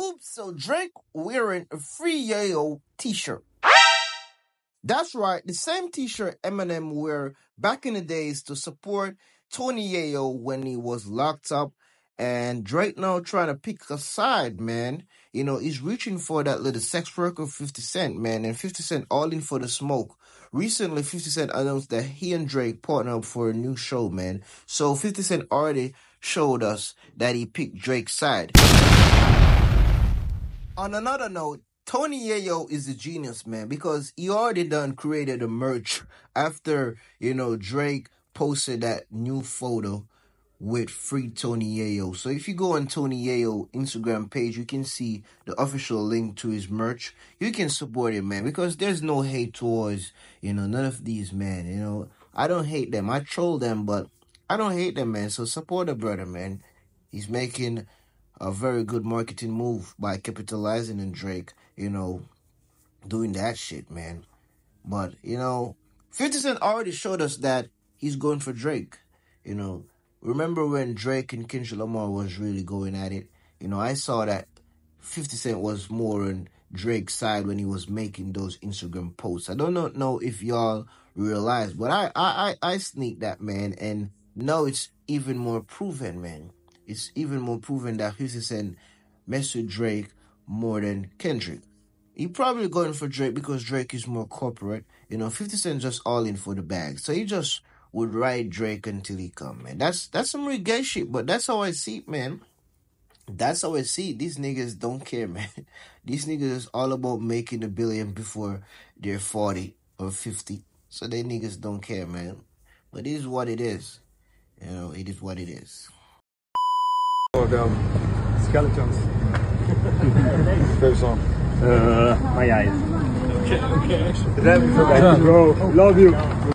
Oops, so Drake wearing a Free Yayo t-shirt. That's right, the same t-shirt Eminem wore back in the days to support Tony Yayo when he was locked up. And Drake now trying to pick a side, man. You know, he's reaching for that little sex worker 50 Cent, man. And 50 Cent all in for the smoke. Recently, 50 Cent announced that he and Drake partner up for a new show, man. So 50 Cent already showed us that he picked Drake's side. On another note, Tony Yayo is a genius, man, because he already done created a merch after, you know, Drake posted that new photo with free Tony Yayo. So if you go on Tony Yayo Instagram page, you can see the official link to his merch. You can support him, man, because there's no hate towards, you know, none of these men, you know. I don't hate them. I troll them, but I don't hate them, man. So support the brother, man. He's making a very good marketing move by capitalizing on Drake, you know, doing that shit, man. But, you know, 50 Cent already showed us that he's going for Drake. You know, remember when Drake and Kendrick Lamar was really going at it? You know, I saw that 50 Cent was more on Drake's side when he was making those Instagram posts. I don't know, if y'all realize, but I, I, I, I sneaked that, man, and now it's even more proven, man it's even more proven that 50 Cent messed with Drake more than Kendrick. He probably going for Drake because Drake is more corporate. You know, 50 Cent just all in for the bag. So he just would ride Drake until he come, man. That's that's some real gay shit, but that's how I see it, man. That's how I see it. These niggas don't care, man. These niggas is all about making a billion before they're 40 or 50. So they niggas don't care, man. But it is what it is. You know, it is what it is. Of um, skeletons. Favorite song? Uh, my eyes. Okay, okay. Bro, love you.